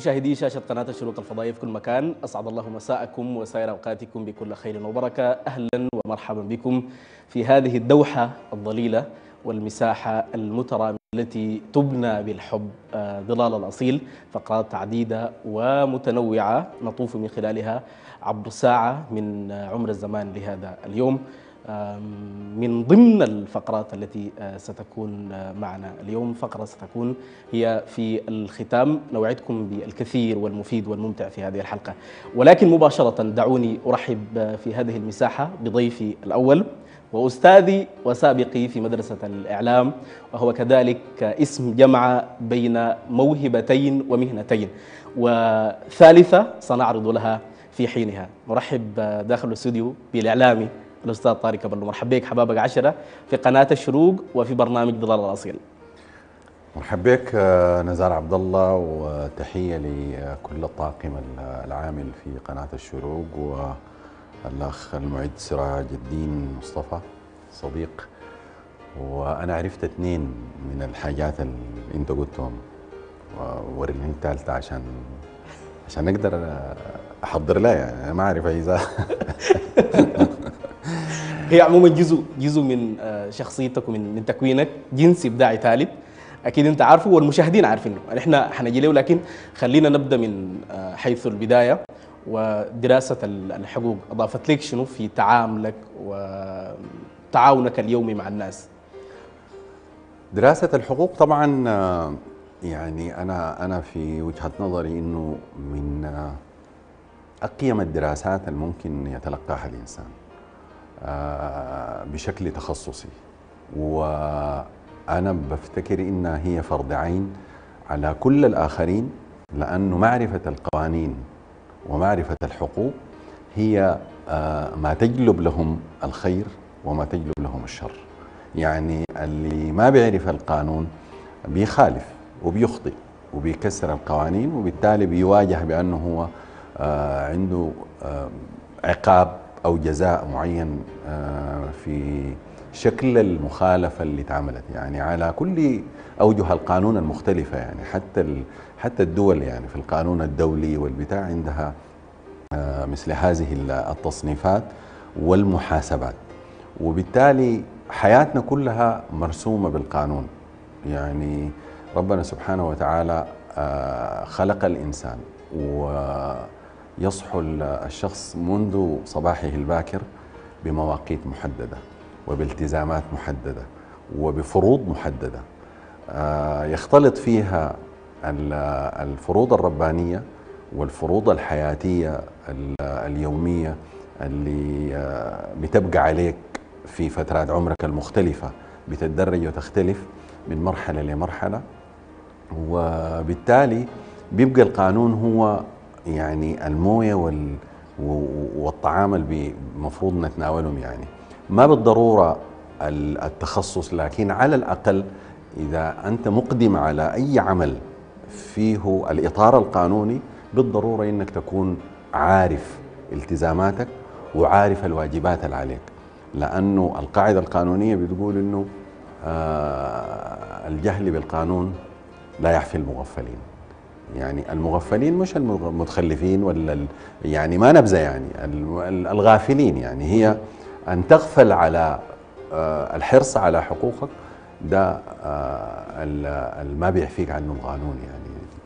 مشاهدي شاشة قناة الشروق الفضائية في كل مكان أسعد الله مساءكم وسائر أوقاتكم بكل خير وبركة. أهلا ومرحبا بكم في هذه الدوحة الظليلة والمساحة المترامية التي تبنى بالحب آه، ظلال الأصيل فقرات عديدة ومتنوعة نطوف من خلالها عبر ساعة من عمر الزمان لهذا اليوم. من ضمن الفقرات التي ستكون معنا اليوم. فقرة ستكون هي في الختام. نوعدكم بالكثير والمفيد والممتع في هذه الحلقة. ولكن مباشرة دعوني أرحب في هذه المساحة بضيفي الأول وأستاذي وسابقي في مدرسة الإعلام وهو كذلك اسم جمع بين موهبتين ومهنتين. وثالثة سنعرض لها في حينها. نرحب داخل الاستوديو بالإعلامي الأستاذ طارق بلو مرحب بك حبابك عشرة في قناة الشروق وفي برنامج ظلال الأصيل. مرحبا بك آه، نزار عبد الله وتحية لكل الطاقم العامل في قناة الشروق والأخ المعد سراج الدين مصطفى صديق. وأنا عرفت اثنين من الحاجات اللي انت قلتهم ووريني الثالثة عشان عشان أقدر أحضر لها يعني أنا ما أعرف اذا هي عموما جزء جزء من آه، شخصيتك ومن من تكوينك جنس ابداعي ثالث أكيد أنت عارفه والمشاهدين عارفينه. إحنا حنجي له لكن خلينا نبدأ من آه، حيث البداية ودراسة ال- الحقوق. أضافت لك شنو؟ في تعاملك وتعاونك اليومي مع الناس. دراسة الحقوق طبعا آه، يعني أنا أنا في وجهة نظري إنه من أقيم الدراسات الممكن يتلقاها الإنسان. آه، بشكل تخصصي. وأنا بفتكر إنها هي فرض عين على كل الآخرين لأنه معرفة القوانين ومعرفة الحقوق هي آه، ما تجلب لهم الخير وما تجلب لهم الشر. يعني اللي ما بيعرف القانون بيخالف وبيخطئ وبيكسر القوانين وبالتالي بيواجه بأنه هو آه، عنده آه، عقاب أو جزاء معين آه، في شكل المخالفة اللي اتعملت. يعني على كل أوجه القانون المختلفة يعني حتى حتى الدول يعني في القانون الدولي والبتاع عندها آه، مثل هذه ال- التصنيفات والمحاسبات. وبالتالي حياتنا كلها مرسومة بالقانون. يعني ربنا سبحانه وتعالى آه، خلق الإنسان. ويصحو ال- الشخص منذ صباحه الباكر بمواقيت محددة وبالتزامات محددة وبفروض محددة. آه، يختلط فيها ال- الفروض الربانية والفروض الحياتية ال- اليومية اللي آه، بتبقى عليك في فترات عمرك المختلفة بتتدرج وتختلف من مرحلة لمرحلة. وبالتالي بيبقى القانون هو يعني الموية وال والطعام اللي المفروض نتناولهم يعني. ما بالضرورة ال- التخصص لكن على الأقل إذا أنت مقدم على أي عمل فيه الإطار القانوني بالضرورة إنك تكون عارف التزاماتك وعارف الواجبات اللي عليك. لأنه القاعدة القانونية بتقول إنه آه الجهل بالقانون لا يحفي المغفلين. يعني المغفلين مش المتخلفين ولا يعني ما نبذة يعني ال- ال- الغافلين يعني. هي أن تغفل على آه، الحرص على حقوقك ده آه، ما بيحفيك عنه القانون يعني.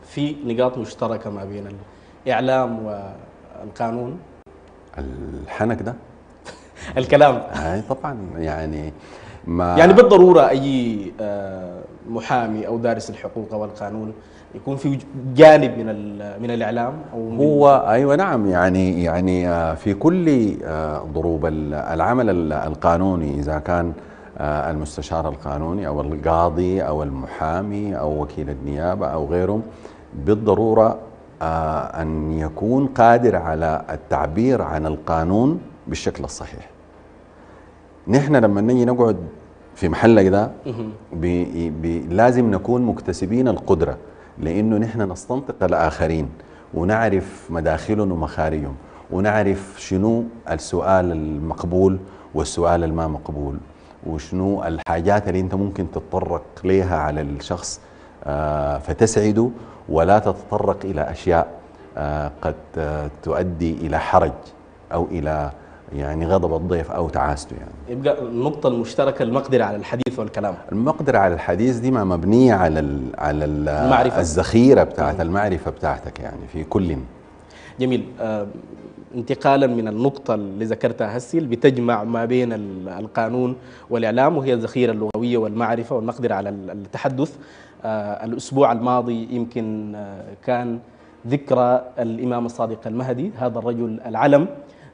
في نقاط مشتركة ما بين الإعلام والقانون؟ الحنك ده؟ الكلام. هاي طبعا يعني ما يعني بالضرورة أي آه، محامي أو دارس الحقوق والقانون يكون في جانب من من الإعلام أو من هو أيوه نعم يعني يعني آه، في كل آه، ضروب ال- العمل ال- القانوني إذا كان آه، المستشار القانوني أو القاضي أو المحامي أو وكيل النيابة أو غيرهم بالضرورة أن يكون قادر على التعبير عن القانون بالشكل الصحيح. نحن لما نجي نقعد في محلك ده مهم. بي بي لازم نكون مكتسبين القدرة لأنه نحن نستنطق الآخرين ونعرف مداخلهم ومخارجهم ونعرف شنو السؤال المقبول والسؤال الما مقبول وشنو الحاجات اللي أنت ممكن تتطرق ليها على الشخص آه، فتسعده ولا تتطرق إلى أشياء آه، قد آه، تؤدي إلى حرج أو إلى يعني غضب الضيف أو تعاسته يعني. يبقى النقطة المشتركة المقدرة على الحديث والكلام. المقدرة على الحديث دي ما مبنية على ال على ال المعرفة. الذخيرة بتاعت المعرفة بتاعتك يعني في كل. جميل. آه، انتقالا من النقطة اللي ذكرتها هسي اللي بتجمع ما بين ال- القانون والإعلام وهي الذخيرة اللغوية والمعرفة والمقدرة على ال- التحدث. آه، الأسبوع الماضي يمكن آه، كان ذكرى الإمام الصادق المهدي هذا الرجل العلم.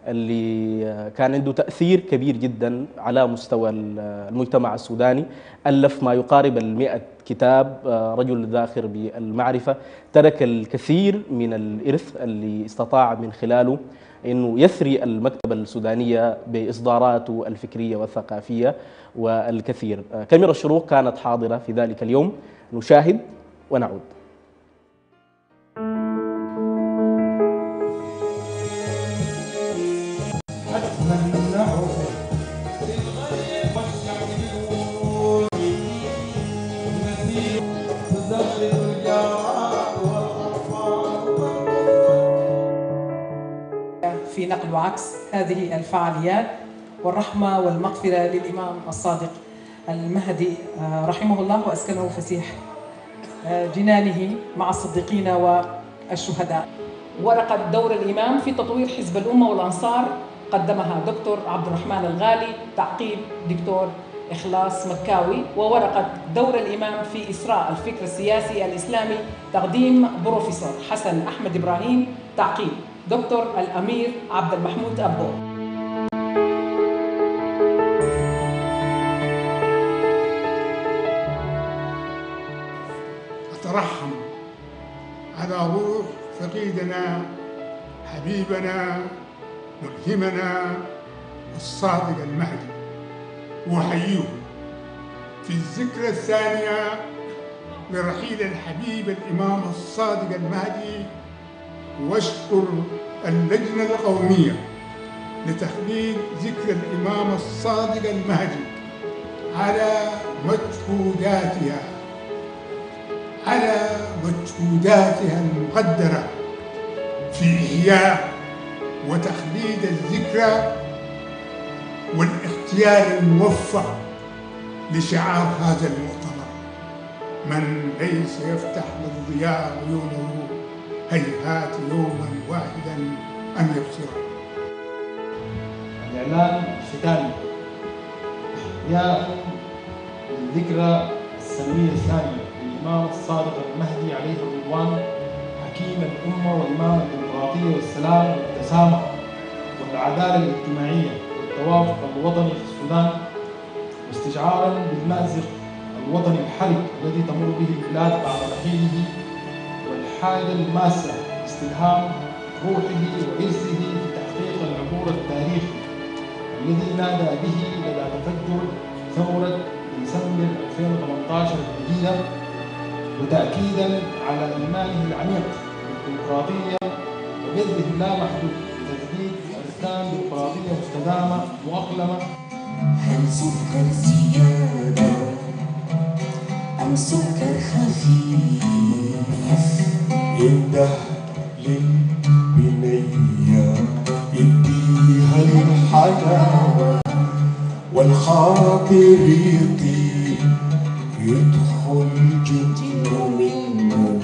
اللي كان عنده تأثير كبير جدا على مستوى ال- المجتمع السوداني. ألف ما يقارب المئة كتاب آه، رجل ذاخر بالمعرفة ترك الكثير من الإرث اللي استطاع من خلاله أنه يثري المكتبة السودانية بإصداراته الفكرية والثقافية والكثير. آه، كاميرا الشروق كانت حاضرة في ذلك اليوم. نشاهد ونعود. نقل وعكس هذه الفعاليات والرحمة والمغفرة للإمام الصادق المهدي آه، رحمه الله وأسكنه فسيح آه، جنانه مع الصديقين والشهداء. ورقة دور الإمام في تطوير حزب الأمة والأنصار قدمها دكتور عبد الرحمن الغالي تعقيب دكتور إخلاص مكاوي. وورقة دور الإمام في إسراء الفكر السياسي الإسلامي تقديم بروفيسور حسن أحمد إبراهيم تعقيب. دكتور الأمير عبد المحمود أبو. أترحم. على روح فقيدنا حبيبنا ملهمنا الصادق المهدي. وأحييه في الذكرى الثانية لرحيل الحبيب الإمام الصادق المهدي واشكر اللجنة القومية لتخليد ذكرى الإمام الصادق المهدي على مجهوداتها على مجهوداتها المقدرة في إحياء وتخليد الذكرى والاختيار الموفق لشعار هذا المؤتمر. من ليس يفتح للضياء عيونه هيهات يوما واحدا أن يبصره الإعلان الختامي. إحياء للذكرى السنوية الثانية. للإمام الصادق المهدي عليه الرضوان. حكيم الأمة وإمام الديمقراطية والسلام والتسامح والعدالة الاجتماعية والتوافق الوطني في السودان. واستشعارا بالمأزق الوطني الحرج الذي تمر به البلاد بعد رحيله. والحاجة الماسة لاستلهام روحه وإرثه في تحقيق العبور التاريخي الذي نادى به لدى تفجر ثورة ديسمبر 2018 الجديدة وتأكيدا على إيمانه العميق بالديمقراطية وجذبه اللامحدود لتجديد أركان ديمقراطية مستدامة مؤقلمة. هل سكر زيادة أم سكر خفيف؟ ينده للبنية يديها الحلاوة والخاطر يطيب يدخل جنه منه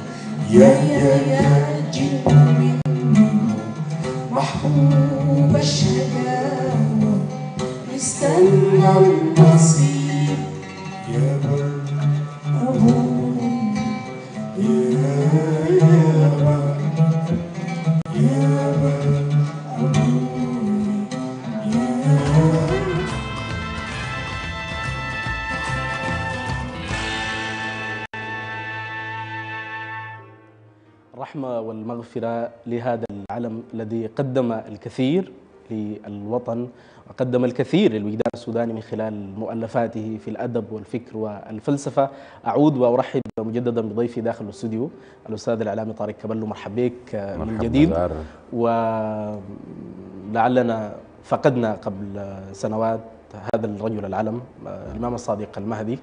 يا يا يا جنه منه. محبوب الشقاوة استنى النصيب. الرحمة والمغفرة لهذا العلم الذي قدم الكثير للوطن وقدم الكثير للوجدان السوداني من خلال مؤلفاته في الأدب والفكر والفلسفة. أعود وأرحب مجددا بضيفي داخل الاستوديو الأستاذ الإعلامي طارق كبلو. مرحب بك من جديد. ولعلنا فقدنا قبل سنوات هذا الرجل العلم الإمام الصادق المهدي.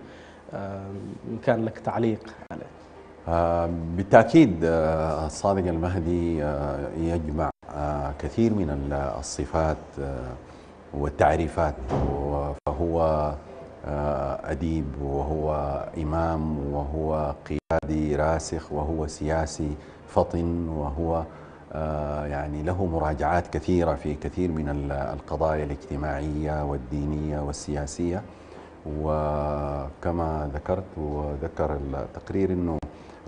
إن كان لك تعليق عليه. آه، بالتأكيد آه، الصادق المهدي آه، يجمع آه، كثير من ال- الصفات آه، والتعريفات فهو آه، أديب وهو إمام وهو قيادي راسخ وهو سياسي فطن وهو آه، يعني له مراجعات كثيرة في كثير من ال- القضايا الاجتماعية والدينية والسياسية. وكما ذكرت وذكر التقرير إنه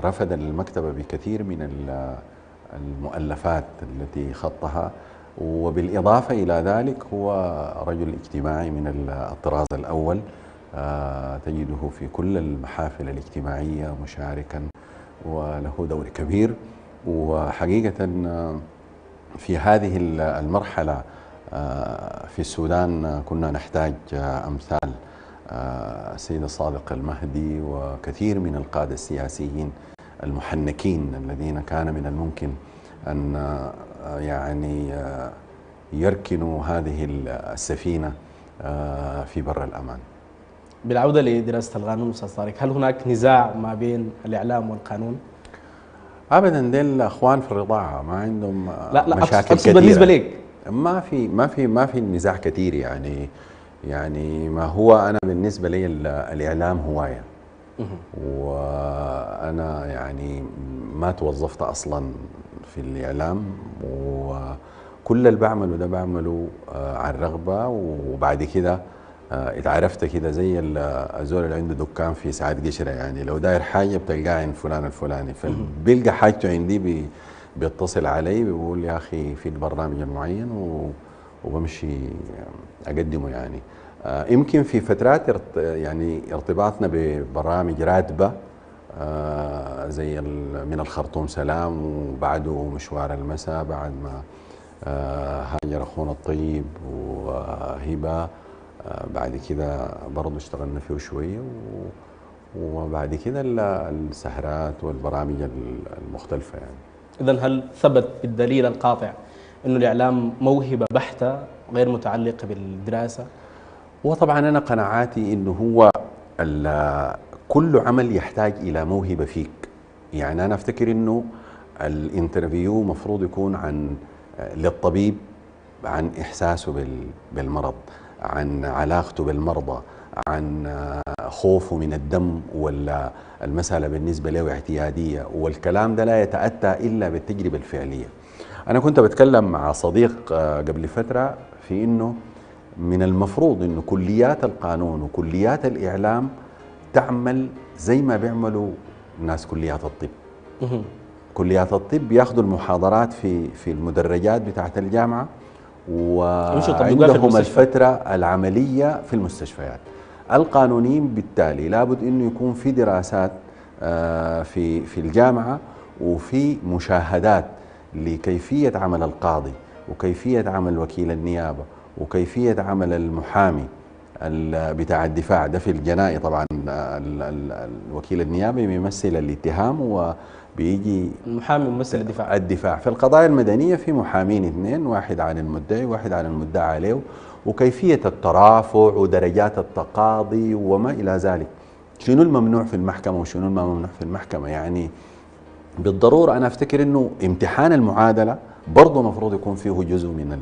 رفد المكتبه بكثير من ال- المؤلفات التي خطها وبالإضافة إلى ذلك هو رجل اجتماعي من ال- الطراز الأول آه، تجده في كل المحافل الاجتماعية مشاركا وله دور كبير. وحقيقة آه، في هذه ال- المرحلة آه، في السودان كنا نحتاج آه، السيد الصادق المهدي وكثير من القادة السياسيين المحنكين الذين كان من الممكن أن آه، يعني آه، يركنوا هذه السفينة آه، في بر الأمان بالعودة لدراسة القانون أستاذ طارق هل هناك نزاع ما بين الإعلام والقانون؟ ابدا ديل اخوان في الرضاعة ما عندهم آه، لا لا مشاكل أقصد كثيرة. بالنسبة لك ما في ما في ما في نزاع كثير يعني يعني ما هو أنا بالنسبة لي ال- الإعلام هواية. وأنا يعني ما توظفت أصلا في الإعلام وكل اللي بعمله ده بعمله آه، عن رغبه وبعد كده آه، اتعرفت كده زي ال- الزول اللي عنده دكان في سعاد قشرة. يعني لو داير حاجة بتلقاها عند فلان الفلاني. فبيلقى حاجته عندي بي بيتصل علي بيقول يا أخي في البرنامج المعين و وبمشي أقدمه يعني. آه، يمكن في فترات يعني ارتباطنا ببرامج راتبة آه، زي من الخرطوم سلام وبعده مشوار المساء بعد ما آه، هاجر أخونا الطيب وهبة. بعد كده برضه اشتغلنا فيه شوية وبعد كده ال- السهرات والبرامج ال- المختلفة يعني. إذا هل ثبت بالدليل القاطع أنه الإعلام موهبة بحتة غير متعلقة بالدراسة؟ وطبعا أنا قناعاتي إنه هو كل عمل يحتاج إلى موهبة فيك. يعني أنا أفتكر إنه الانترفيو مفروض يكون عن للطبيب عن إحساسه بال- بالمرض عن علاقته بالمرضى عن خوفه من الدم ولا المسألة بالنسبة له اعتيادية. والكلام ده لا يتأتى إلا بالتجربة الفعلية. أنا كنت بتكلم مع صديق آه، قبل فترة في إنه من المفروض إنه كليات القانون وكليات الإعلام تعمل زي ما بيعملوا ناس كليات الطب. كليات الطب بياخذوا المحاضرات في في المدرجات بتاعة الجامعة وعندهم. الفترة العملية في المستشفيات القانونيين بالتالي لابد إنه يكون في دراسات آه، في في الجامعة وفي مشاهدات لكيفية عمل القاضي وكيفية عمل وكيل النيابة وكيفية عمل المحامي ال- بتاع الدفاع. ده في الجنائي طبعا. ال- ال- الوكيل النيابي بيمثل الاتهام وبيجي المحامي ممثل الدفاع. الدفاع. في القضايا المدنية في محامين اثنين واحد عن المدعي وواحد عن المدعى عليه وكيفية الترافع ودرجات التقاضي وما إلى ذلك. شنو الممنوع في المحكمة وشنو ما ممنوع في المحكمة؟ يعني بالضرورة أنا أفتكر أنه امتحان المعادلة برضه مفروض يكون فيه جزء من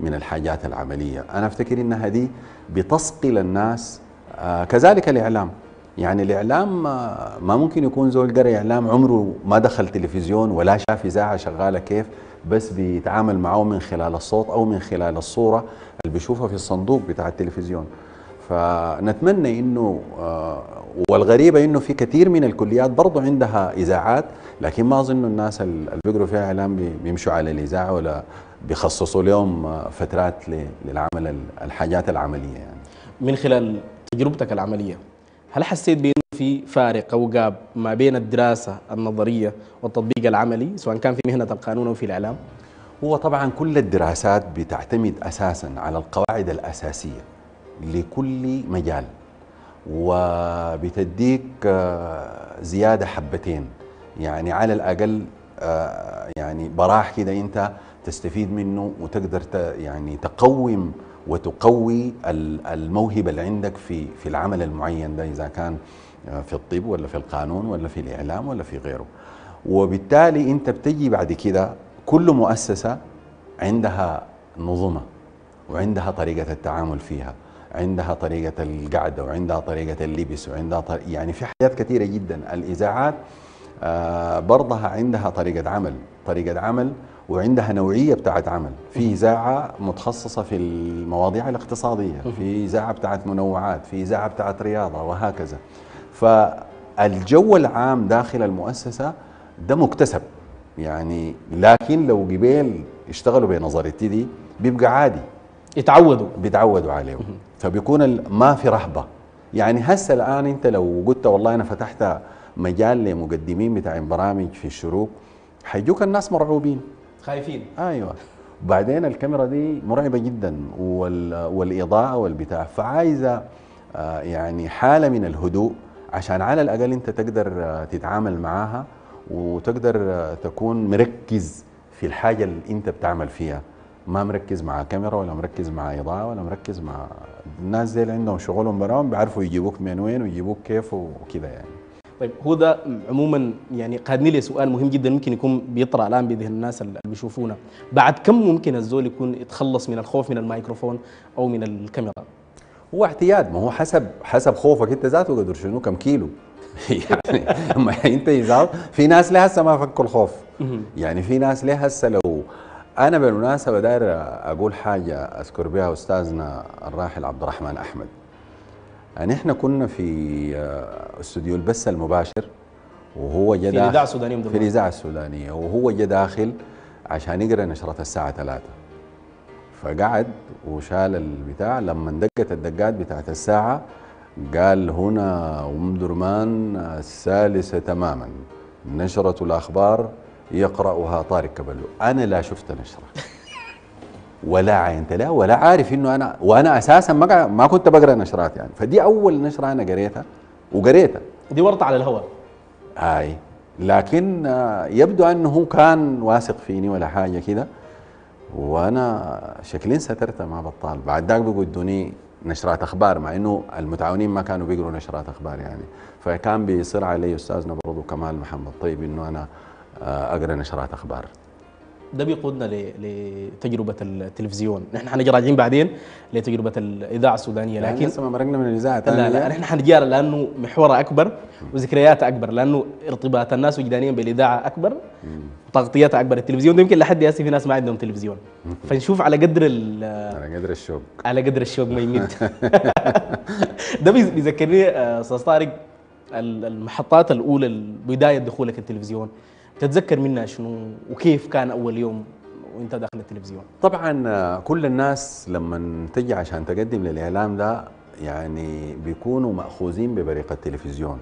من الحاجات العملية. أنا أفتكر أنها دي بتثقل الناس آه كذلك الإعلام. يعني الإعلام آه ما ممكن يكون زول قرأ إعلام عمره ما دخل تلفزيون ولا شاف إذاعة شغالة كيف بس بيتعامل معه من خلال الصوت أو من خلال الصورة اللي بيشوفها في الصندوق بتاع التلفزيون. فنتمنى إنه آه، والغريبة إنه في كثير من الكليات برضو عندها إذاعات لكن ما أظن الناس اللي بيقروا فيها إعلام بي- بيمشوا على الإذاعة ولا بيخصصوا لهم آه، فترات للعمل ال- الحاجات العملية يعني من خلال تجربتك العملية هل حسيت بأنه في فارق أو جاب ما بين الدراسة النظرية والتطبيق العملي سواء كان في مهنة القانون أو في الإعلام؟ هو طبعا كل الدراسات بتعتمد أساسا على القواعد الأساسية لكل مجال وبتديك آه، زيادة حبتين يعني على الأقل آه، يعني براح كده أنت تستفيد منه وتقدر يعني تقوم وتقوي ال- الموهبة اللي عندك في في العمل المعين ده إذا كان آه، في الطب ولا في القانون ولا في الإعلام ولا في غيره. وبالتالي أنت بتجي بعد كده كل مؤسسة عندها نظمها وعندها طريقة التعامل فيها عندها طريقة القعدة وعندها طريقة اللبس وعندها طر... يعني في حاجات كثيرة جدا. الإذاعات آه برضها عندها طريقة عمل طريقة عمل وعندها نوعية بتاعت عمل. في إذاعة متخصصة في المواضيع الاقتصادية في إذاعة بتاعت منوعات في إذاعة بتاعت رياضة وهكذا. فالجو العام داخل المؤسسة ده مكتسب يعني لكن لو قبيل اشتغلوا بنظريتي دي بيبقى عادي. يتعودوا. بيتعودوا عليه فبيكون ما في رهبة. يعني هسه الآن أنت لو قلت والله أنا فتحت مجال لمقدمين بتاع برامج في الشروق حيجوك الناس مرعوبين. خايفين. أيوه. بعدين الكاميرا دي مرعبة جدا وال... والإضاءة والبتاع. فعايزة آه، يعني حالة من الهدوء عشان على الأقل أنت تقدر آه، تتعامل معاها وتقدر آه، تكون مركز في الحاجة اللي أنت بتعمل فيها. ما مركز مع كاميرا ولا مركز مع إضاءة ولا مركز مع الناس دي اللي عندهم شغلهم براهم بيعرفوا يجيبوك من وين ويجيبوك كيف وكذا يعني. طيب هو ده عموما يعني قادني لي سؤال مهم جدا ممكن يكون بيطرأ الآن بذهن الناس اللي بيشوفونا بعد كم ممكن الزول يكون يتخلص من الخوف من الميكروفون أو من الكاميرا؟ هو اعتياد ما هو حسب حسب خوفك أنت ذاته قدر شنو؟ كم كيلو؟ يعني ما أنت إذا في ناس لها هسه ما فكوا الخوف. يعني في ناس لها هسه لو أنا بالمناسبة داير أقول حاجة أذكر بها أستاذنا الراحل عبد الرحمن أحمد. يعني إحنا كنا في آه، استوديو البث المباشر وهو جا في السودانية أم في. الإذاعة السودانية وهو جا داخل عشان يقرأ نشرة الساعة 3 فقعد وشال البتاع لما دقت الدقات بتاعت الساعة قال هنا أم درمان الثالثة تماما. نشرة الأخبار يقرأها طارق كبلو. أنا لا شفت نشرة. ولا عينت لا ولا عارف إنه أنا وأنا أساسا ما ما كنت بقرأ نشرات يعني. فدي أول نشرة أنا قريتها وقريتها. دي ورطة على الهواء. هاي. لكن آه، يبدو أنه كان واثق فيني ولا حاجة كده. وأنا شكلين سترته ما بطال. بعد ذاك بيقوا ادوني نشرات أخبار مع إنه المتعاونين ما كانوا بيقروا نشرات أخبار يعني. فكان بيصر علي أستاذنا برضه كمال محمد طيب إنه أنا آه، أقرأ نشرات أخبار. ده بيقودنا ل- لتجربة التلفزيون. نحن حنجي راجعين بعدين لتجربة الإذاعة السودانية. لكن لكن لسه ما مرقنا من الإذاعة لا لا نحن حنجيها لأنه محورها أكبر وذكرياتها أكبر لأنه ارتباط الناس وجدانيا بالإذاعة أكبر وتغطيتها أكبر. التلفزيون ده يمكن لحد هسه في ناس ما عندهم تلفزيون. فنشوف على قدر أنا قدر الشوق. على قدر الشوق ما يمد. ده بيذكرني آه، أستاذ طارق ال- المحطات الأولى بدايه دخولك التلفزيون. تتذكر منها شنو وكيف كان أول يوم وأنت داخل التلفزيون؟ طبعا آه، كل الناس لما تجي عشان تقدم للإعلام ده يعني بيكونوا مأخوذين ببريق التلفزيون.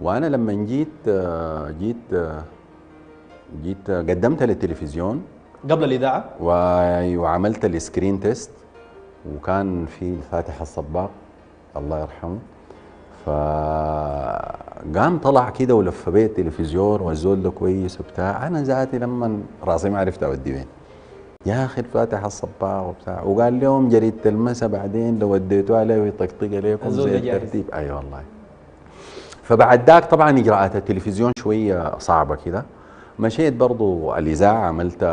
وأنا لما جيت آه، جيت آه، جيت قدمت للتلفزيون. قبل الإذاعة؟ وعملت ال screen test. وكان في فاتح الصباغ الله يرحمه. فقام طلع كده ولف بيه التلفزيون والزول ده كويس وبتاع. أنا ذاتي لما راسي ما عرفت أودي وين. يا أخي الفاتح الصباغ وبتاع. وقال لهم جريده المسا بعدين لو وديتوها عليه ويطقطق عليكم زي. الترتيب. أي أيوة والله. فبعد ذاك طبعا إجراءات التلفزيون شوية صعبة كده. مشيت برضو الإذاعة عملت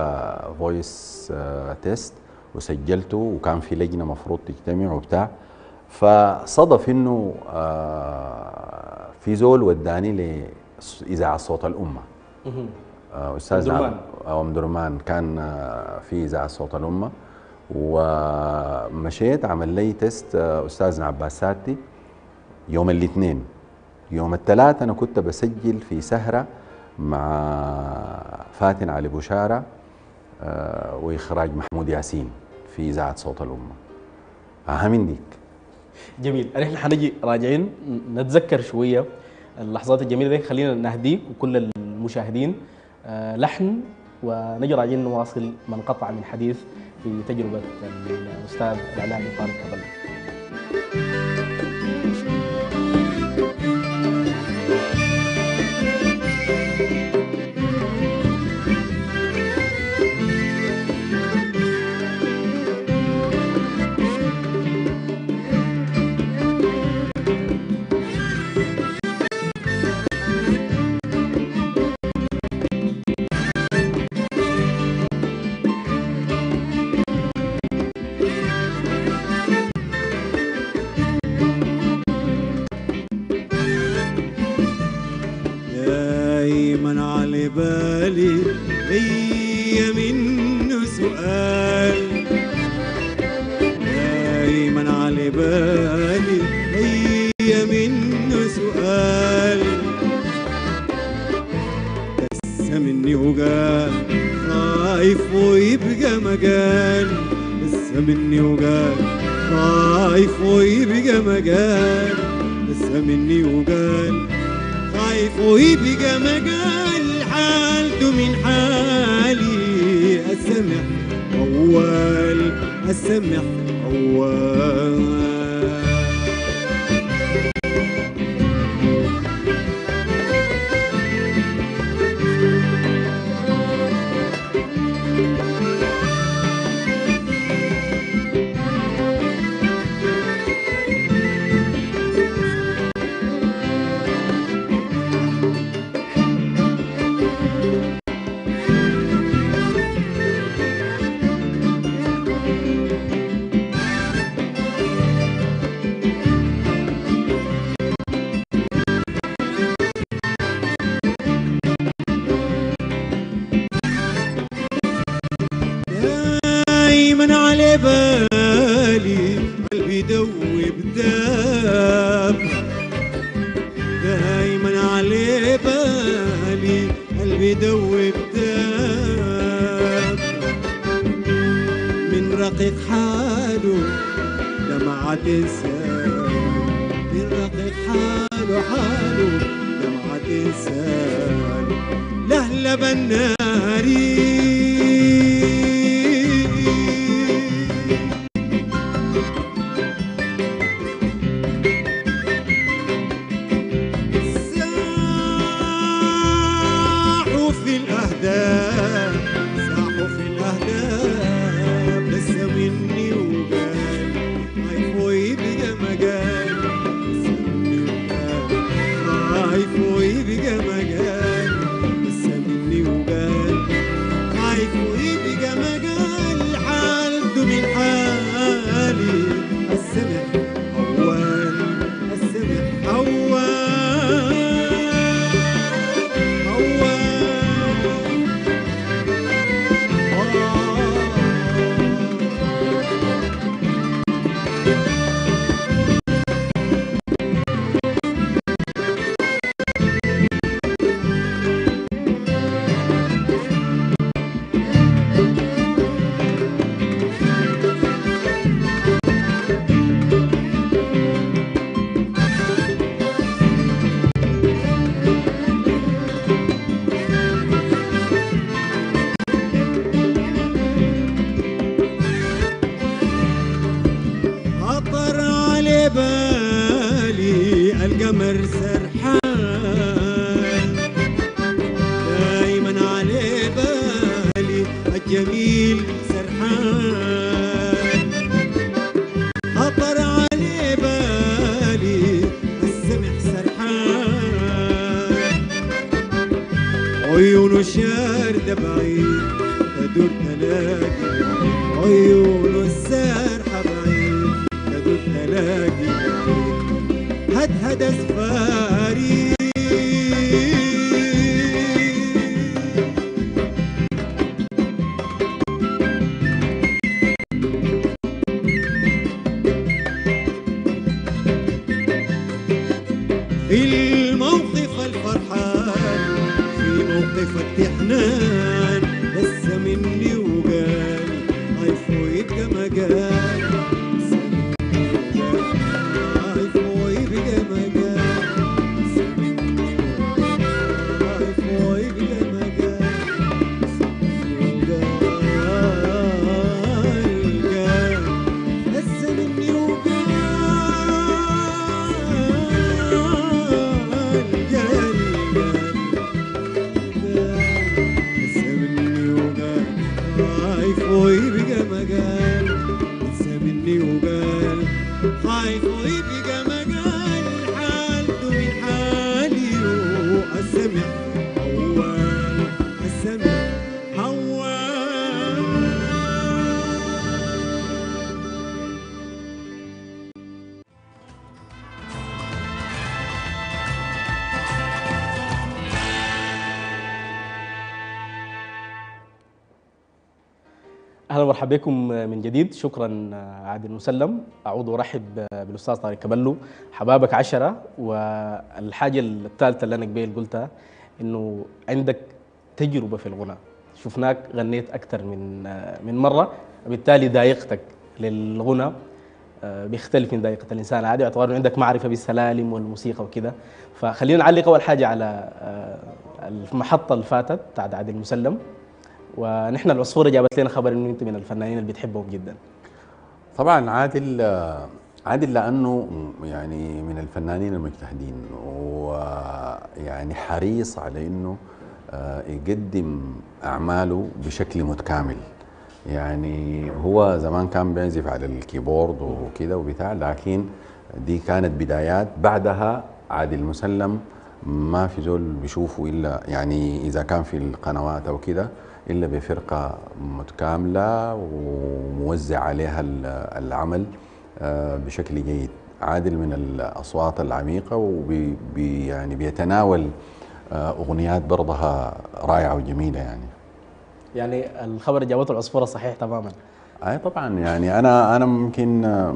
voice test وسجلته. وكان في لجنة مفروض تجتمع وبتاع. فصدف إنه آه، في زول وداني لإذاعة صوت الأمة. آه، أستاذ ام درمان كان آه، في إذاعة صوت الأمة. ومشيت عمل لي test استاذنا عباس ساتي. يوم الاثنين. يوم الثلاث أنا كنت بسجل في سهرة مع فاتن علي بشاره وإخراج محمود ياسين في إذاعة صوت الأمة. اهم من ديك جميل. نحن حنجي راجعين نتذكر شوية اللحظات الجميلة دي. خلينا نهديك وكل المشاهدين. آه، لحن ونجي راجعين نواصل ما انقطع من حديث في تجربة الأستاذ الإعلامي طارق كبل من حالي السمح أول السمح أول ومرحبا بكم من جديد. شكرا عادل مسلم أعود وأرحب بالأستاذ طارق كبلو. حبابك عشرة. والحاجة الثالثة اللي أنا قبيل قلتها إنه عندك تجربة في الغناء. شفناك غنيت أكثر من من مرة. بالتالي ذائقتك للغنى آه، بيختلف من ذائقة الإنسان العادي. باعتبار إنه عندك معرفة بالسلالم والموسيقى وكذا. فخلينا نعلق أول حاجة على آه، المحطة اللي فاتت بتاعت عادل مسلم ونحن العصفوره جابت لنا خبر إنه انت من الفنانين اللي بتحبهم جدا. طبعا عادل عادل لأنه يعني من الفنانين المجتهدين ويعني حريص على إنه آه، يقدم أعماله بشكل متكامل. يعني هو زمان كان بيعزف على الكيبورد وكده وبتاع لكن دي كانت بدايات. بعدها عادل مسلم ما في زول بيشوفه إلا يعني إذا كان في القنوات أو كده إلا بفرقة متكاملة وموزع عليها ال- العمل آه، بشكل جيد عادل من الأصوات العميقة وبي بي- يعني بيتناول آه، أغنيات برضها رائعة وجميلة يعني. يعني الخبر جابته العصفوره صحيح تماما؟ اي طبعا يعني أنا أنا ممكن آه،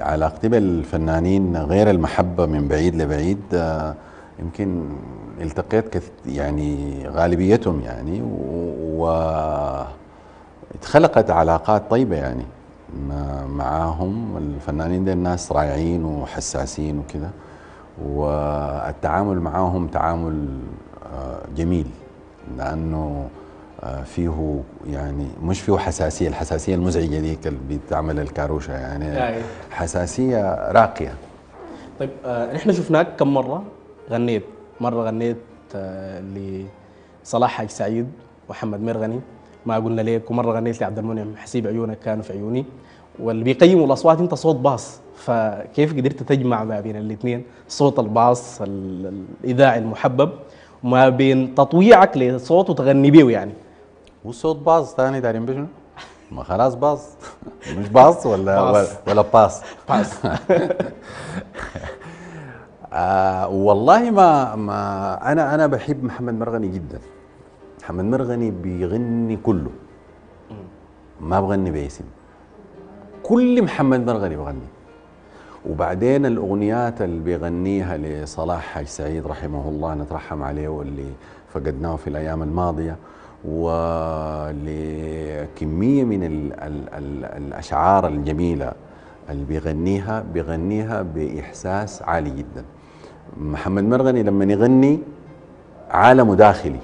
علاقتي بالفنانين غير المحبة من بعيد لبعيد آه، يمكن التقيت كث يعني غالبيتهم يعني و اتخلقت علاقات طيبة يعني مع- معاهم. الفنانين دي الناس رائعين وحساسين وكده والتعامل معاهم تعامل آه، جميل لأنه آه، فيه يعني مش فيه حساسية الحساسية المزعجة ديك اللي بتعمل الكاروشة يعني أي. حساسية راقية. طيب آه نحن شفناك كم مرة غنيت؟ مرة غنيت آه لصلاح حاج سعيد محمد مرغني. ما قلنا ليك ومرة غنيت لعبد المنعم حسيب عيونك كانوا في عيوني. واللي بيقيموا الأصوات انت صوت باص. فكيف قدرت تجمع ما بين الاثنين صوت الباص ال- الإذاعي المحبب وما بين تطويعك لصوت وتغني بيه يعني. والصوت باص ثاني دارين بشنو؟ ما خلاص باص. مش باص ولا باص. ولا, ولا باص. باص. آه والله ما ما أنا أنا بحب محمد مرغني جدا. محمد مرغني بيغني كله. ما بغني باسم. كل محمد مرغني بغني. وبعدين الأغنيات اللي بيغنيها لصلاح حاج سعيد رحمه الله نترحم عليه واللي فقدناه في الأيام الماضية ولكميه من ال ال ال الأشعار الجميلة اللي بيغنيها بيغنيها بإحساس عالي جدا. محمد مرغني لما يغني عالمه داخلي.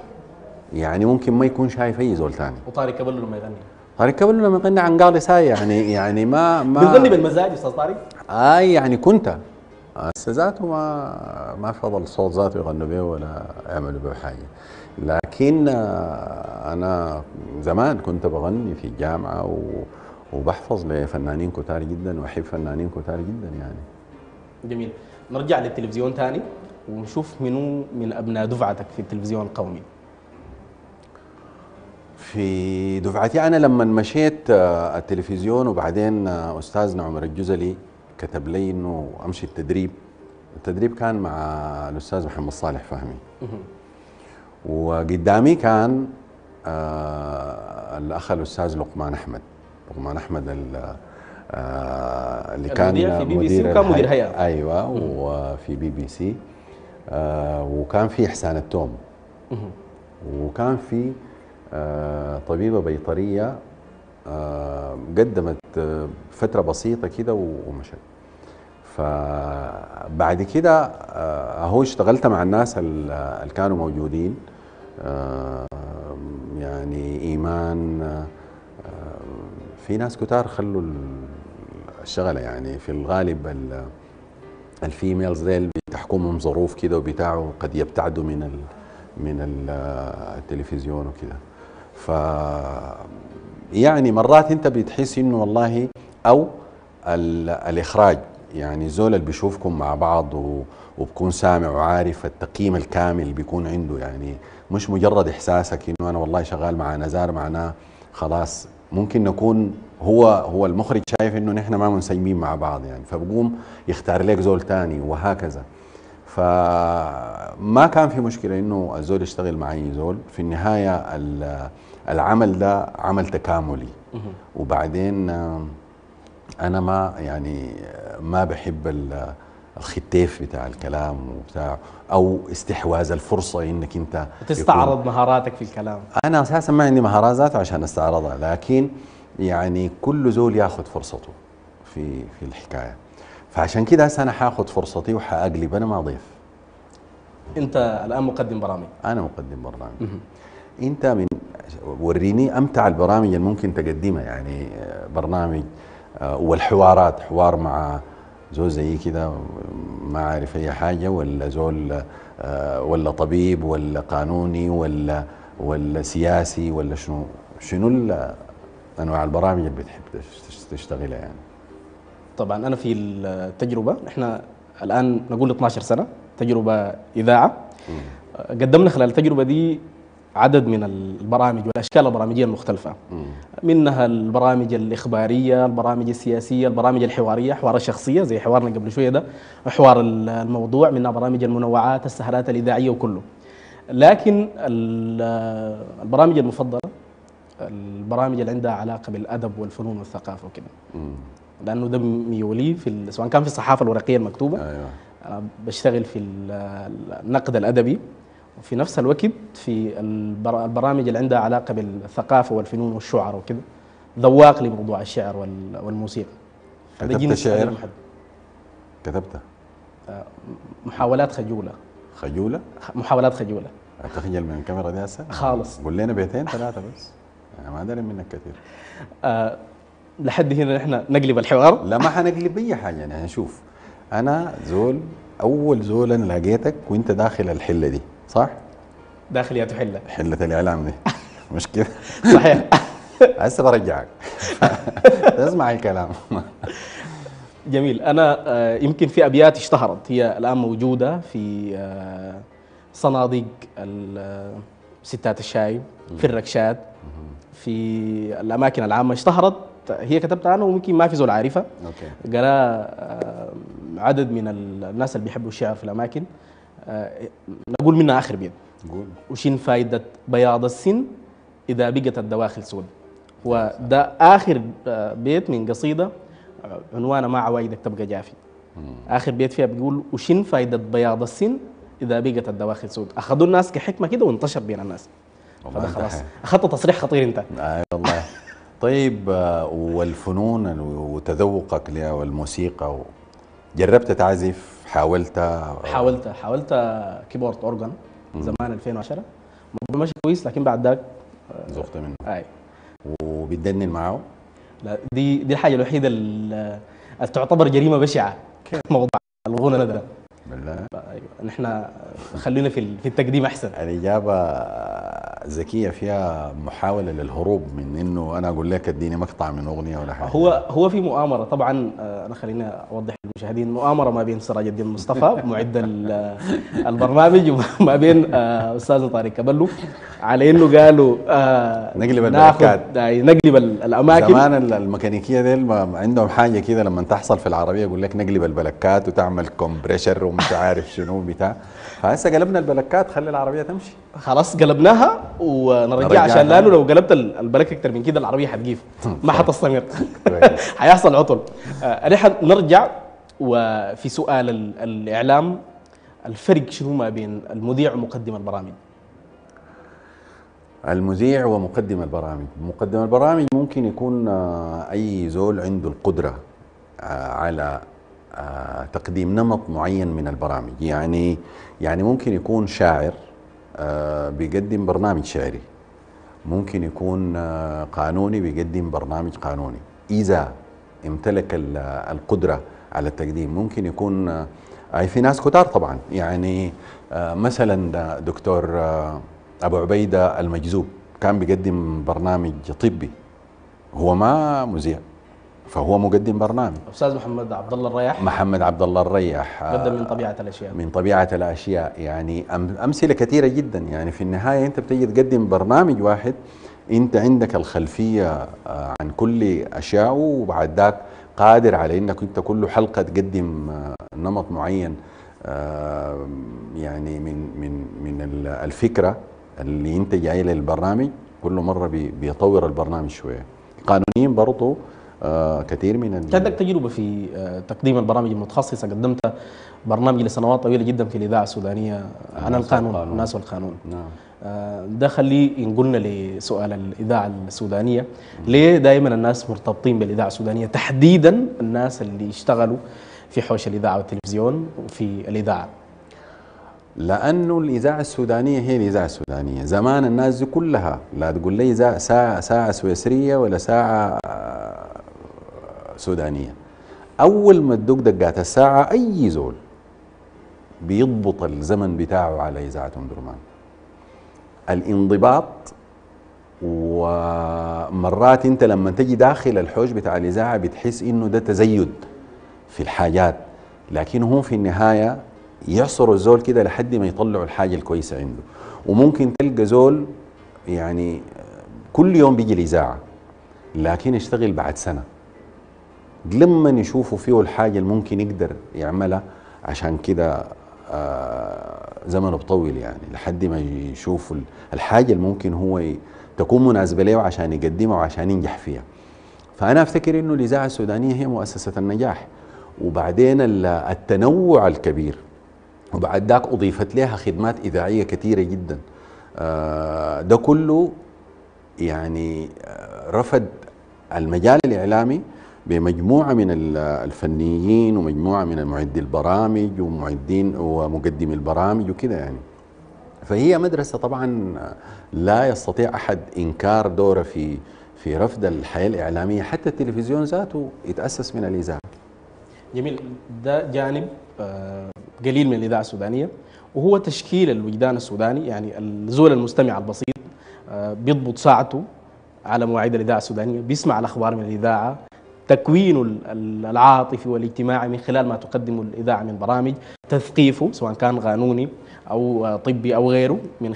يعني ممكن ما يكون شايف أي زول ثاني. وطارق كبلو لما يغني. طارق كبل لما يغني عن قاضي ساي يعني يعني ما ما بتغني بالمزاج أستاذ طارق؟ آي يعني كنت. هسه ذاته ما ما فضل صوت ذاته يغنوا به ولا يعملوا به حاجة. لكن آه، أنا زمان كنت بغني في الجامعة و وبحفظ لفنانين كتار جدا وأحب فنانين كتار جدا يعني. جميل. نرجع للتلفزيون تاني ونشوف منو من أبناء دفعتك في التلفزيون القومي. في دفعتي أنا لما مشيت آه، التلفزيون وبعدين آه، أستاذنا عمر الجزلي كتب لي إنه أمشي التدريب. التدريب كان مع الأستاذ محمد صالح فهمي. وقدامي كان آه الأخ الأستاذ لقمان أحمد. لقمان أحمد ال- اللي كان المذيع في بي بي سي وكان مدير هيئة. أيوه وفي بي بي سي. آه وكان في احسان التوم. وكان في آه طبيبة بيطرية آه قدمت آه فترة بسيطة كده ومشت. فبعد كده آه، أهو اشتغلت مع الناس ال- اللي كانوا موجودين. آه، يعني إيمان آه، في ناس كتار خلوا الشغله يعني. في الغالب ال- الفيميلز ديل بتحكمهم ظروف كده وبتاعوا قد يبتعدوا من ال من ال- التلفزيون وكده. ف يعني مرات انت بتحس انه والله أو ال- الإخراج يعني زول اللي بيشوفكم مع بعض وبكون سامع وعارف التقييم الكامل بيكون عنده يعني. مش مجرد إحساسك إنه أنا والله شغال مع نزار معناه خلاص ممكن نكون هو هو المخرج شايف إنه نحن ما منسجمين مع بعض يعني فبقوم يختار لك زول تاني وهكذا. فما كان في مشكلة إنه الزول يشتغل مع اي زول. في النهاية ال- العمل ده عمل تكاملي. وبعدين أنا ما يعني ما بحب ال- الختيف بتاع الكلام وبتاع أو استحواذ الفرصة إنك أنت تستعرض مهاراتك في الكلام. أنا أساسا ما عندي مهارات عشان أستعرضها لكن يعني كل زول ياخذ فرصته في في الحكاية. فعشان كده هسه أنا حاخذ فرصتي وحأقلب. أنا ما ضيف. أنت الآن مقدم برامج. أنا مقدم برنامج. أنت من وريني أمتع البرامج اللي ممكن تقدمها. يعني آه، برنامج آه، والحوارات. حوار مع زول زي كده ما عارف أي حاجة ولا زول آه، ولا طبيب ولا قانوني ولا ولا سياسي ولا شنو؟ شنو أنواع البرامج اللي بتحب تش- تشتغلها يعني. طبعا أنا في التجربة إحنا الآن نقول 12 سنة تجربة إذاعة. قدمنا خلال التجربة دي عدد من البرامج والأشكال البرامجية المختلفة. منها البرامج الإخبارية البرامج السياسية البرامج الحوارية حوار الشخصية زي حوارنا قبل شوية ده حوار الموضوع منها برامج المنوعات السهرات الإذاعية وكله. لكن ال- البرامج المفضلة البرامج اللي عندها علاقة بالأدب والفنون والثقافة وكده. لأنه ده ميولي في ال- سواء كان في الصحافة الورقية المكتوبة. أيوه. أنا بشتغل في ال- النقد الأدبي. وفي نفس الوقت في البر- البرامج اللي عندها علاقة بالثقافة والفنون والشعر وكده ذواق لموضوع الشعر وال- والموسيقى. كتبت شعر؟ محدد. كتبتها محاولات خجولة. خجولة؟ محاولات خجولة. تخجل من الكاميرا دي هسه خالص. قول لنا بيتين ثلاثة بس. أنا ما داري منك كثير. آه لحد هنا نحن نقلب الحوار. لا ما حنقلب اي حاجة. يعني شوف أنا زول أول زول أنا لقيتك وأنت داخل الحلة دي صح؟ داخل يا تحله حلة. الإعلام دي. مش كده؟ صحيح. هسه برجعك. تسمع الكلام. جميل. أنا آه، يمكن في أبيات اشتهرت. هي الآن موجودة في آه، صناديق آه، ستات الشاي في الركشات في الأماكن العامة. اشتهرت هي كتبتها أنا ويمكن ما في زول عارفها. أوكي. قرأ آه، عدد من الناس اللي بيحبوا الشعر في الأماكن. آه، نقول منها آخر بيت. قول. وشين فايدة بياض السن إذا بقت الدواخل سود. وده آخر آه، بيت من قصيدة آه، عنوانها ما عوايدك تبقى جافي آخر بيت فيها بيقول وشين فايدة بياض السن إذا بقت الدواخل سود. أخذوا الناس كحكمة كده وانتشر بين الناس. فده أنت خلاص. حي. أخذت تصريح خطير أنت. اي والله. طيب آه، والفنون ال- وتذوقك لها والموسيقى و... جربت تعزف؟ حاولت؟ حاولت حاولت كيبورد أورجان زمان 2010 الموضوع ماشي كويس لكن بعد ذاك ذقت منه. آي. وبتدنن معه لا دي دي الحاجة الوحيدة اللي تعتبر جريمة بشعة. موضوع الغنى ده. بالله. أيوه نحن خلينا في في التقديم أحسن. الإجابة ذكية فيها محاولة للهروب من إنه أنا أقول لك اديني مقطع من أغنية ولا حاجة. هو هو في مؤامرة. طبعا آه، أنا خليني أوضح للمشاهدين مؤامرة ما بين سراج الدين مصطفى معد ال- البرنامج وما بين آه، أستاذ طارق كبلو على إنه قالوا آه، نقلب البلكات. آه، نقلب ال- الأماكن. زمان ال- الميكانيكية دي الم- عندهم حاجة كده لما تحصل في العربية يقول لك نقلب البلكات وتعمل compressor ومش عارف شنو بتاع. فهسه قلبنا البلكات خلي العربية تمشي. خلاص قلبناها ونرجع. عشان لأنه لو قلبت ال- البلك أكثر من كده العربية حتقيف ما حتستمر حيحصل عطل. آه، نحن نرجع وفي سؤال ال- الإعلام. الفرق شنو ما بين المذيع ومقدم البرامج؟ المذيع ومقدم البرامج. مقدم البرامج ممكن يكون آه، أي زول عنده القدرة آه، على آه، تقديم نمط معين من البرامج. يعني يعني ممكن يكون شاعر آه، بيقدم برنامج شعري. ممكن يكون آه، قانوني بيقدم برنامج قانوني. إذا امتلك ال- القدرة على التقديم ممكن يكون آه، اي في ناس كتار طبعا. يعني آه، مثلا دكتور آه، أبو عبيدة المجذوب كان بيقدم برنامج طبي. هو ما مذيع فهو مقدم برنامج. أستاذ محمد عبد الله الرياح. محمد عبد الله الريح آه، قدم من طبيعة الأشياء. من طبيعة الأشياء. يعني أمثلة كثيرة جدا. يعني في النهاية أنت بتجي تقدم برنامج واحد أنت عندك الخلفية آه، عن كل أشياء وبعد ذاك قادر على أنك أنت كل حلقة تقدم آه، نمط معين يعني من من من ال- الفكرة اللي أنت جاي للبرنامج كل مرة بي- بيطور البرنامج شوية. قانونيين برضه آه كثير من كان عندك تجربة في آه، تقديم البرامج المتخصصة؟ قدمت برنامج لسنوات طويلة جدا في الإذاعة السودانية عن الناس القانون. الناس والقانون نعم. آه، ده خليه ينقلنا لسؤال الإذاعة السودانية. ليه دائما الناس مرتبطين بالإذاعة السودانية؟ تحديدا الناس اللي يشتغلوا في حوش الإذاعة والتلفزيون وفي الإذاعة. لأنه الإذاعة السودانية هي الإذاعة السودانية. زمان الناس دي كلها لا تقول لي ساعه ساعة سويسرية ولا ساعة آه، سودانية. أول ما تدق دقات الساعة أي زول بيضبط الزمن بتاعه على إذاعة ام درمان الانضباط ومرات انت لما تجي داخل الحوش بتاع الإذاعة بتحس إنه ده تزيد في الحاجات لكن هم في النهاية يعصروا الزول كده لحد ما يطلعوا الحاجة الكويسة عنده. وممكن تلقى زول يعني كل يوم بيجي الإذاعة لكن يشتغل بعد سنة. لما يشوفوا فيه الحاجة اللي ممكن يقدر يعملها عشان كده آه زمنه بطول يعني لحد ما يشوفوا الحاجة اللي ممكن هو تكون مناسبة له عشان يقدمها وعشان ينجح فيها. فأنا أفتكر إنه الإذاعة السودانية هي مؤسسة النجاح وبعدين ال- التنوع الكبير. وبعد ذاك أضيفت لها خدمات إذاعية كثيرة جدا. آه، ده كله يعني آه، رفض المجال الإعلامي بمجموعة من ال- الفنيين ومجموعة من معدي البرامج ومعدين ومقدمي البرامج وكده يعني. فهي مدرسة طبعا لا يستطيع أحد إنكار دوره في في رفض الحياة الإعلامية. حتى التلفزيون ذاته يتأسس من الاذاعه جميل. ده جانب آه، قليل من الإذاعة السودانية وهو تشكيل الوجدان السوداني يعني الزول المستمع البسيط آه، بيضبط ساعته على مواعيد الإذاعة السودانية بيسمع الأخبار من الإذاعة تكوينه ال- ال- العاطفي والاجتماعي من خلال ما تقدمه الإذاعة من برامج تثقيفه سواء كان قانوني آه، طبي أو غيره من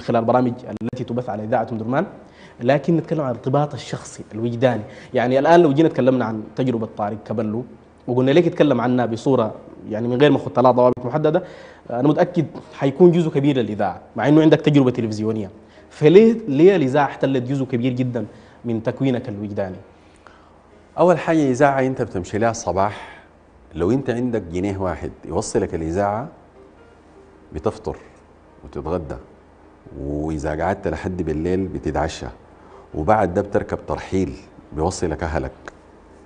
خلال البرامج التي تبث على ام درمان لكن نتكلم عن الارتباط الشخصي الوجداني. يعني الآن لو جينا تكلمنا عن تجربة طارق كبلو وقلنا لك اتكلم عنها بصورة يعني من غير ما اخذ لها ضوابط محددة أنا متأكد حيكون جزء كبير للإذاعة مع إنه عندك تجربة تلفزيونية. فليه ليه الإذاعة احتلت جزء كبير جدا من تكوينك الوجداني؟ أول حاجة إذاعة أنت بتمشي لها الصباح لو أنت عندك جنيه واحد يوصلك الإذاعة بتفطر وتتغدى. وإذا قعدت لحد بالليل بتتعشى. وبعد ده بتركب ترحيل بيوصلك أهلك.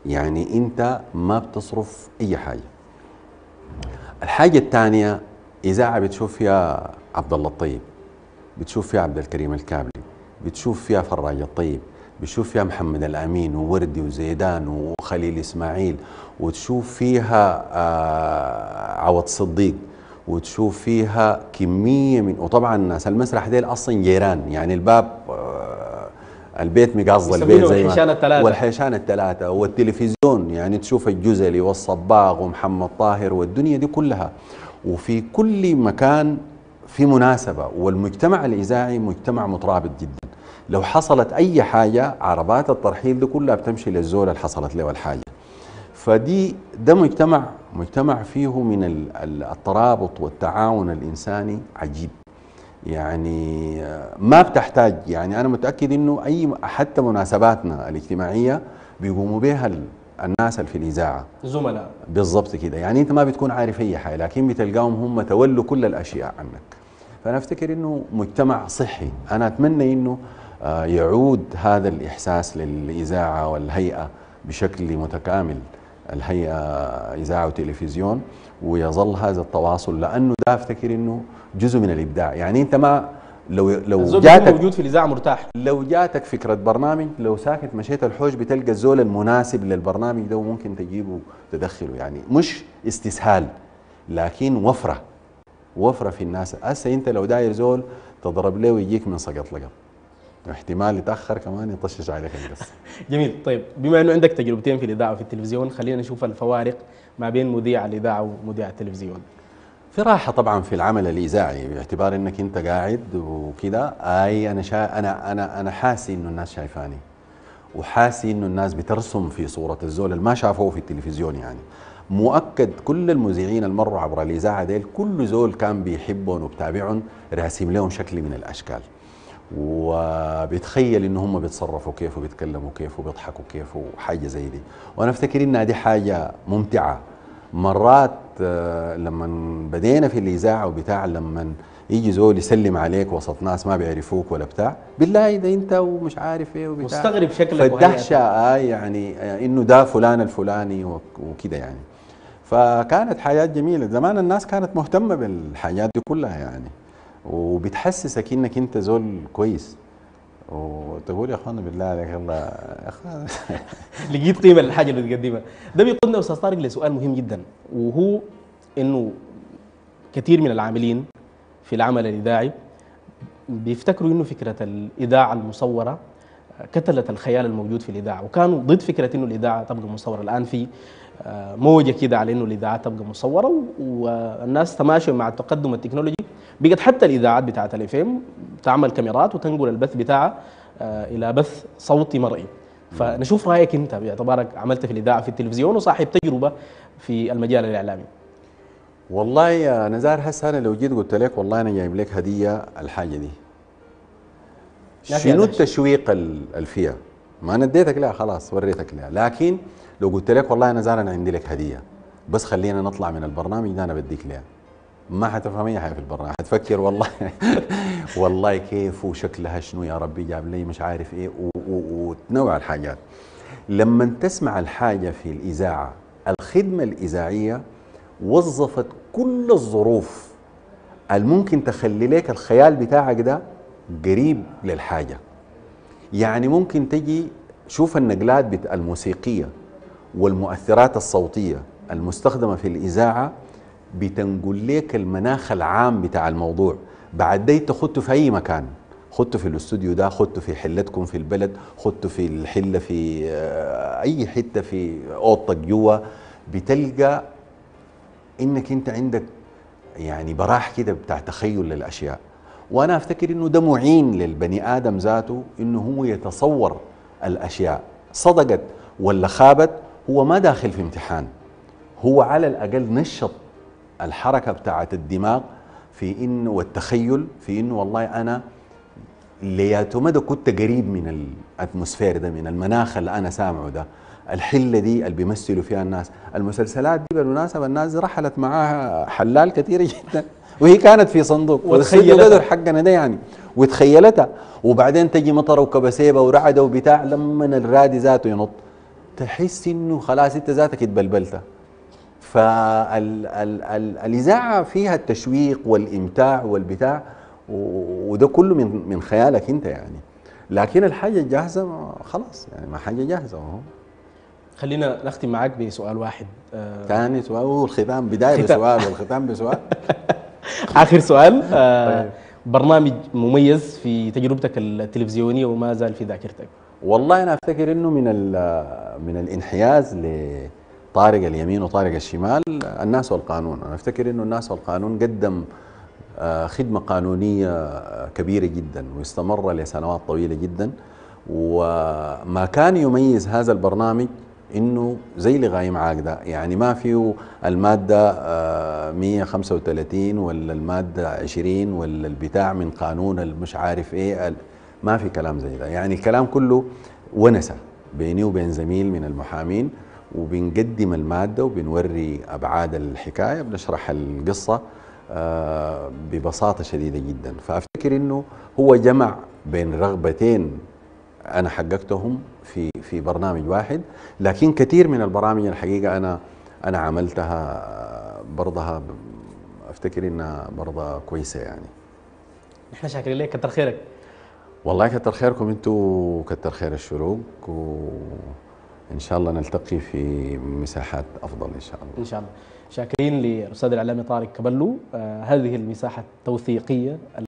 يعني أنت ما بتصرف أي حاجة. الحاجة الثانية إذاعة بتشوف فيها عبد الله الطيب بتشوف فيها عبد الكريم الكابلي بتشوف فيها فراج الطيب. بتشوف فيها محمد الأمين ووردي وزيدان وخليل إسماعيل وتشوف فيها آه عوض صديق وتشوف فيها كمية من وطبعا ناس المسرح ديل أصلا جيران يعني الباب آه البيت مقاصد البيت زي ما الحيشان الثلاثة. والحيشان الثلاثة والتلفزيون يعني تشوف الجزلي والصباغ ومحمد طاهر والدنيا دي كلها وفي كل مكان في مناسبة والمجتمع الإذاعي مجتمع مترابط جدا لو حصلت أي حاجة عربات الترحيل دي كلها بتمشي للزول اللي حصلت له الحاجة. فدي ده مجتمع مجتمع فيه من ال- ال- الترابط والتعاون الإنساني عجيب. يعني ما بتحتاج يعني أنا متأكد إنه أي حتى مناسباتنا الاجتماعية بيقوموا بها ال- الناس اللي في الإذاعة. زملاء. بالضبط كده. يعني أنت ما بتكون عارف أي حاجة لكن بتلقاهم هم تولوا كل الأشياء عنك. فأنا أفتكر إنه مجتمع صحي. أنا أتمنى إنه يعود هذا الإحساس للإذاعة والهيئة بشكل متكامل. الهيئة إذاعة وتلفزيون ويظل هذا التواصل لأنه ده أفتكر إنه جزء من الإبداع. يعني أنت ما لو لو جاتك موجود في الإذاعة مرتاح. لو جاتك فكرة برنامج لو ساكت مشيت الحوش بتلقى الزول المناسب للبرنامج ده وممكن تجيبه تدخله يعني مش استسهال لكن وفرة. وفرة في الناس. هسه أنت لو داير زول تضرب له ويجيك من سقط لقط. احتمال يتأخر كمان يطشش عليك القصة. جميل. طيب بما إنه عندك تجربتين في الإذاعة وفي التلفزيون خلينا نشوف الفوارق ما بين مذيع الإذاعة ومذيع التلفزيون. في راحة طبعا في العمل الإذاعي باعتبار إنك أنت قاعد وكده أي أنا شا أنا أنا أنا حاسي إنه الناس شايفاني. وحاسي إنه الناس بترسم في صورة الزول اللي ما شافوه في التلفزيون يعني. مؤكد كل المذيعين اللي مروا عبر الإذاعة ديل كل زول كان بيحبهم وبتابعهم راسم لهم شكل من الأشكال. وبيتخيل إن هم بيتصرفوا كيف وبيتكلموا كيف وبيضحكوا كيف وحاجة زي دي. وأنا أفتكر انها دي حاجة ممتعة. مرات آه، لما بدينا في الإذاعة وبتاع لما يجي زول يسلم عليك وسط ناس ما بيعرفوك ولا بتاع بالله ده أنت ومش عارف إيه وبتاع. مستغرب شكلك فالدهشة آه يعني آه إنه ده فلان الفلاني وك- وكده يعني. فكانت حاجات جميلة. زمان الناس كانت مهتمة بالحاجات دي كلها يعني. وبتحسسك انك أنت زول كويس. وتقول يا أخوانا بالله عليك الله لقيت قيمه للحاجه اللي بتقدمها ده بيقودنا أستاذ طارق لسؤال مهم جدا وهو إنه كثير من العاملين في العمل الإذاعي بيفتكروا إنه فكرة الإذاعة المصورة كتلت الخيال الموجود في الإذاعة وكانوا ضد فكرة إنه الإذاعة تبقى مصورة. الآن في موجة كده على إنه الإذاعات تبقى مصورة والناس تماشوا مع التقدم التكنولوجي. بقت حتى الإذاعات بتاعت الافيم تعمل كاميرات وتنقل البث بتاعها آه، إلى بث صوتي مرئي. فنشوف رأيك أنت باعتبارك عملت في الإذاعة في التلفزيون وصاحب تجربة في المجال الإعلامي. والله يا نزار هسه أنا لو جيت قلت لك والله أنا جايب لك هدية الحاجة دي. شنو. التشويق ال- اللي فيها؟ ما أنا اديتك لها خلاص وريتك لها لكن لو قلت لك والله أنا عندي لك هدية بس خلينا نطلع من البرنامج ده أنا بديك لها ما حتفهم اي حاجة في البرنامج حتفكر والله. والله كيف وشكلها شنو يا ربي جاب لي مش عارف إيه وتنوع الحاجات. لما تسمع الحاجة في الإذاعة الخدمة الإذاعية وظفت كل الظروف الممكن تخلي لك الخيال بتاعك ده قريب للحاجة. يعني ممكن تجي شوف النقلات الموسيقية. والمؤثرات الصوتية المستخدمة في الإذاعة بتنقل لك المناخ العام بتاع الموضوع. بعد ده تخطه في أي مكان. خدته في الاستوديو ده خدته في حلتكم في البلد خدته في الحلة في آه، أي حتة في أوضتك جوا بتلقى إنك أنت عندك يعني براح كده بتاع تخيل للأشياء. وأنا أفتكر إنه ده معين للبني آدم ذاته إنه هو يتصور الأشياء. صدقت ولا خابت؟ هو ما داخل في امتحان. هو على الأقل نشط الحركة بتاعت الدماغ في إنه والتخيل في إنه والله أنا لياته مدى كنت قريب من الأتموسفير ده من المناخ اللي أنا سامعه ده. الحلة دي اللي بيمثلوا فيها الناس. المسلسلات دي بالمناسبة الناس رحلت معاها حلال كثيره جدا. وهي كانت في صندوق. وتخيلتها. حقنا ده يعني. وتخيلتها. وبعدين تجي مطره وكبسيبة ورعدة وبتاع لما الرادي ذاته ينط. تحس إنه خلاص أنت ذاتك اتبلبلت. فالاذاعه فيها التشويق والإمتاع والبتاع وده كله من من خيالك أنت يعني. لكن الحاجة الجاهزه خلاص يعني ما حاجة جاهزة أهو. خلينا نختم معاك بسؤال واحد. آه، ثاني سؤال والختام بداية. بسؤال والختام بسؤال. آخر سؤال. آه، طيب. برنامج مميز في تجربتك التلفزيونية وما زال في ذاكرتك. والله أنا أفتكر إنه من من الانحياز لطارق اليمين وطارق الشمال الناس والقانون. أنا أفتكر إنه الناس والقانون قدم آه، خدمة قانونية آه، كبيرة جدا واستمر لسنوات طويلة جدا. وما كان يميز هذا البرنامج إنه زي اللي غايم معاك ده يعني ما فيه المادة آه، 135 ولا المادة 20 ولا البتاع من قانون المش عارف إيه ما في كلام زي ده. يعني الكلام كله ونسة بيني وبين زميل من المحامين وبنقدم المادة وبنوري أبعاد الحكاية بنشرح القصة آه، ببساطة شديدة جدا. فأفتكر إنه هو جمع بين رغبتين أنا حققتهم في في برنامج واحد. لكن كثير من البرامج الحقيقة أنا أنا عملتها برضها أفتكر إنها برضها كويسة يعني. نحن شاكرين لك كتر خيرك. والله كتر خيركم أنتوا كتر خير الشروق وإن شاء الله نلتقي في مساحات أفضل إن شاء الله. إن شاء الله. شاكرين للاستاذ الإعلامي طارق كبلو. آه هذه المساحة التوثيقية